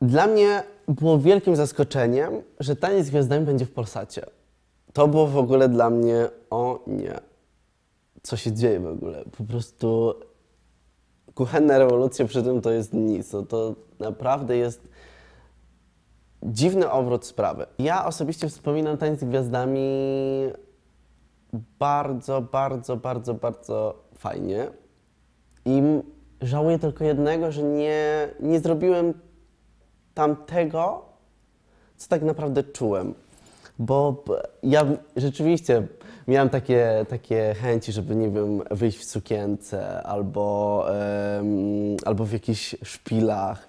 Dla mnie było wielkim zaskoczeniem, że Taniec z Gwiazdami będzie w Polsacie. To było w ogóle dla mnie, o nie, co się dzieje w ogóle. Po prostu kuchenne rewolucje przy tym to jest nic. No to naprawdę jest dziwny obrót sprawy. Ja osobiście wspominam Taniec z Gwiazdami bardzo, bardzo, bardzo, bardzo fajnie. I żałuję tylko jednego, że nie, nie zrobiłem tamtego, co tak naprawdę czułem. Bo ja rzeczywiście miałem takie, takie chęci, żeby, nie wiem, wyjść w sukience albo, em, albo w jakichś szpilach,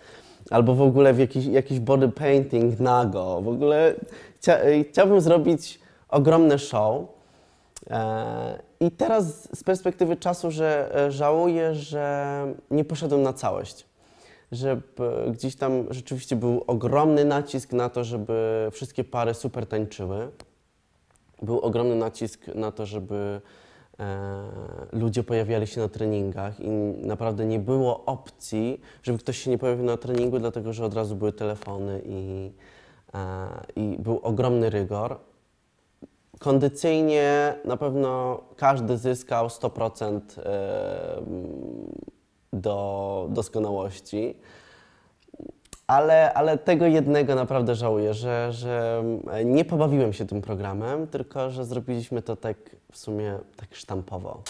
albo w ogóle w jakiś, jakiś body painting nago. W ogóle chcia, chciałbym zrobić ogromne show. E, I teraz z perspektywy czasu, że e, żałuję, że nie poszedłem na całość. Że gdzieś tam rzeczywiście był ogromny nacisk na to, żeby wszystkie pary super tańczyły. Był ogromny nacisk na to, żeby e, ludzie pojawiali się na treningach i naprawdę nie było opcji, żeby ktoś się nie pojawił na treningu, dlatego że od razu były telefony i, e, i był ogromny rygor. Kondycyjnie na pewno każdy zyskał 100% e, do doskonałości. Ale, ale tego jednego naprawdę żałuję, że, że nie pobawiłem się tym programem, tylko że zrobiliśmy to tak w sumie tak sztampowo.